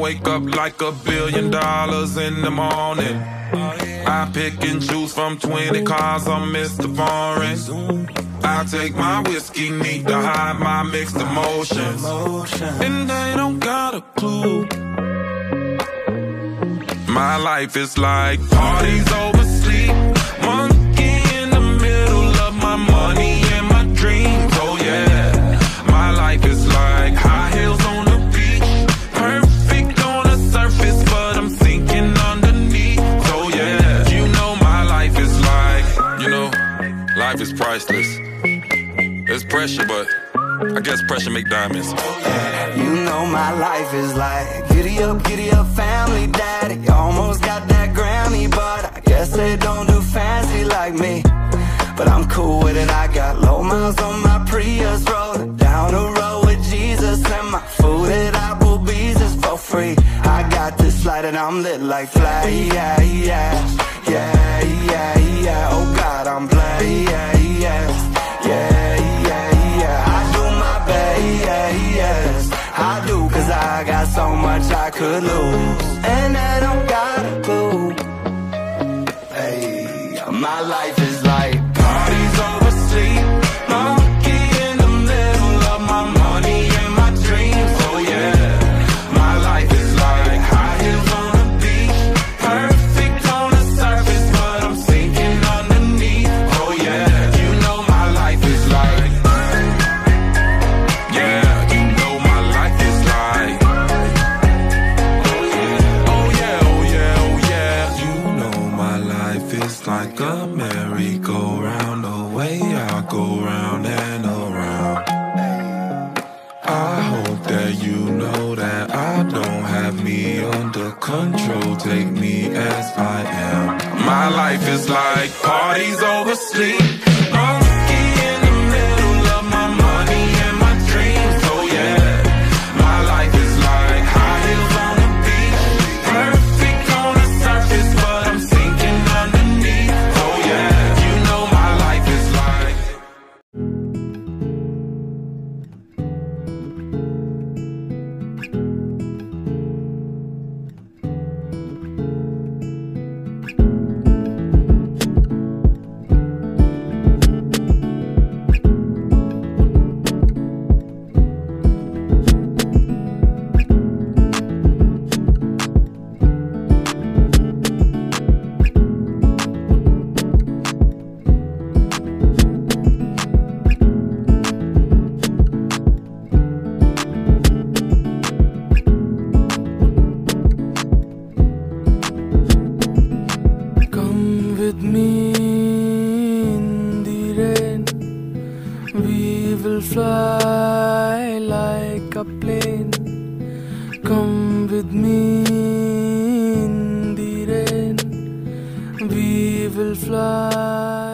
wake up like a billion dollars in the morning. I pick and choose from 20 cars I'm Mr. Foreign. I take my whiskey neat to hide my mixed emotions. And they don't got a clue. My life is like parties over priceless. There's pressure, but I guess pressure make diamonds. You know my life is like Giddy up, giddy up, family daddy. Almost got that Grammy, but I guess they don't do fancy like me. But I'm cool with it, I got low miles on my Prius. Rolling down the road with Jesus And my food at Applebee's is for free. I got this light and I'm lit like fly, yeah Yeah, yeah, yeah, yes. I do, cause I got so much I could lose. And I don't got a clue Hey, my life is a merry-go-round. The way I go round and around. I hope that you know that I don't have me under control. Take me as I am. My life is like parties over sleep. Fly like a plane. Come with me in the rain. We will fly